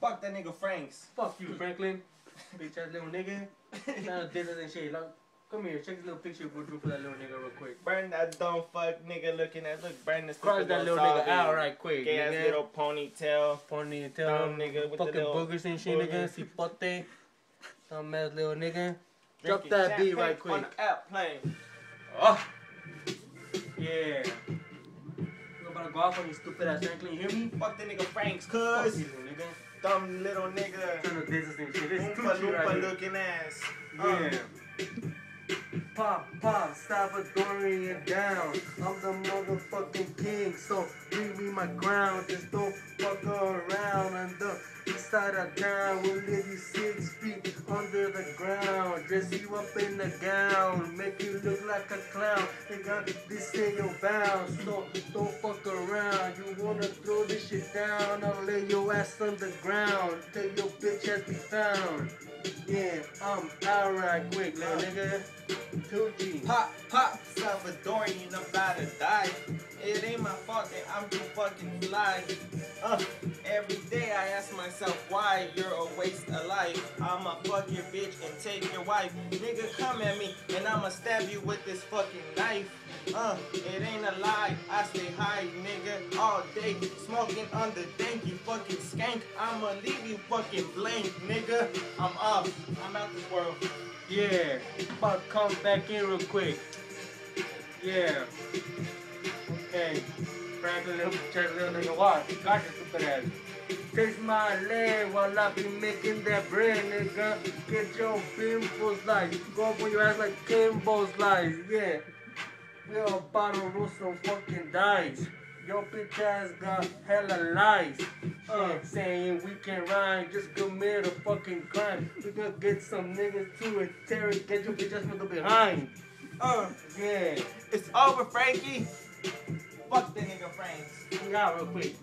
Fuck that nigga Franks. Fuck you, Franklin. Bitch ass little nigga. Now business and shit. Like, come here, check this little picture we drew for that little nigga real quick. Burn that dumb fuck nigga looking at look burn this Cross that little nigga out right quick. Gay ass little ponytail. Ponytail, Dumb nigga with the fucking little boogers and shit, nigga. boogers. Cipote. Dumb ass little nigga. Drop that beat right quick. On the airplane. Oh. Yeah. You about to go off on you stupid ass Franklin, you hear me? Fuck that nigga Franks, Fuck cuz. you, nigga. Dumb little nigga. Trying to business and shit. This is Oompa loompa looking ass. Uh, Yeah. Pop, pop, Salvadorian down. I'm the motherfucking king, so bring me my crown. Just don't fuck around. On the east side of town, we'll leave you six feet under the ground. Dress you up in a gown, make you look like a clown. They got this in your bounds, so don't fuck around. You wanna throw this shit down, I'll lay your ass on the ground. Till your bitch has be found. Yeah, I'm out right quick, little nigga. 2G. Pop, pop, Salvadorian about to die. It ain't my fault that I'm too fucking fly. Uh, every day I ask myself why you're a waste of life. I'ma fuck your bitch and take your wife. Nigga, come at me and I'ma stab you with this fucking knife. Uh, it ain't a lie, I stay high, nigga, all day. Smoking the dank, you fucking skank. I'ma leave you fucking blank, nigga. I'm off, I'm out this world. Yeah, to come back in real quick. Yeah. Okay. Franklin, little check little nigga, watch. Got your stupid ass. Taste my leg while I be making that bread, nigga. Get your bimbo slice. Go on your ass like Kimbo slice. Yeah. We about to roll some fucking dice. Your bitch ass got hella lies. Uh, saying we can rhyme, just commit a fucking crime. We gonna get some niggas to interrogate your bitch ass from the behind. Uh, Yeah, it's over, Frankie. Fuck the nigga Franks. we out real quick.